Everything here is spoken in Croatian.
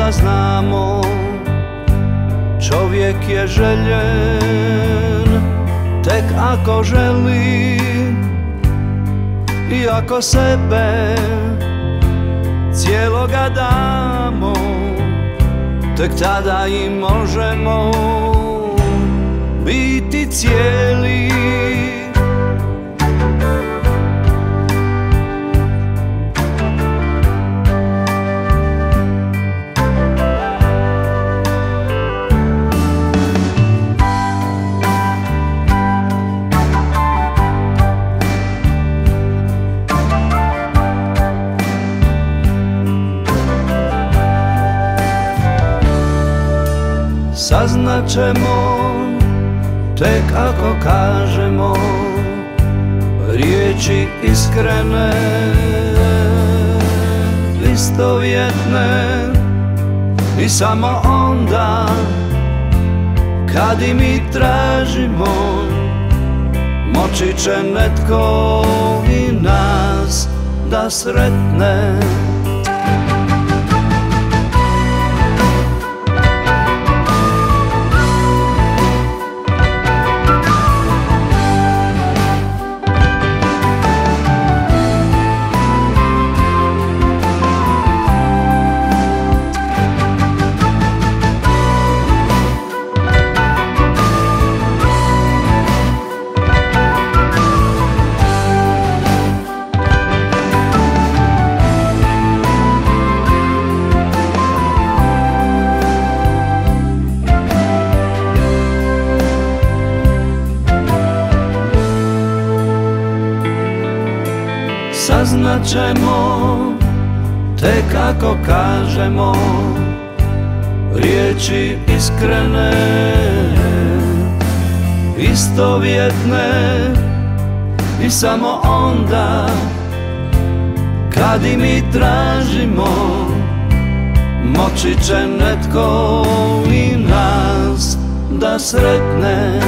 da znamo Čovjek je željen. Tek ako želi I ako sebe Cijeloga damo Tek tada i možemo Biti cijeli. Saznat ćemo tek ako kažemo Riječi iskrene, istovjetne. I samo onda kad i mi tražimo Moći će netko i nas da sretne Saznat ćemo tek ako kažemo Riječi iskrene, istovjetne I samo onda kad i mi tražimo Moći će netko i nas da sretne